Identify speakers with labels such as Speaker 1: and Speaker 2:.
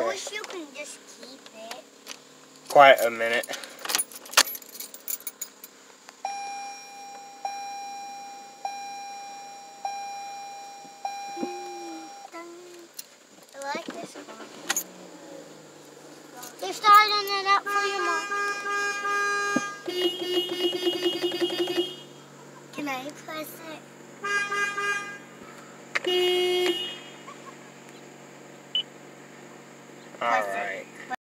Speaker 1: I wish you could just keep it.
Speaker 2: Quiet a minute.
Speaker 1: Mm, I like this one. They're starting it up for you, Mom. Can I press it?
Speaker 2: All right.